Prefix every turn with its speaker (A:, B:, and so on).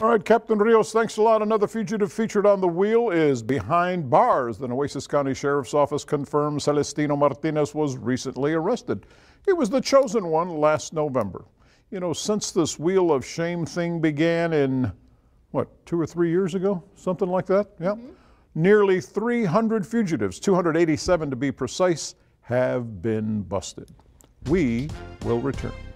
A: All right, Captain Rios, thanks a lot. Another fugitive featured on the wheel is behind bars. The Nueces County Sheriff's Office confirms Celestino Martinez was recently arrested. He was the chosen one last November. You know, since this wheel of shame thing began in, what, two or three years ago? Something like that? Yeah. Mm -hmm. Nearly 300 fugitives, 287 to be precise, have been busted. We will return.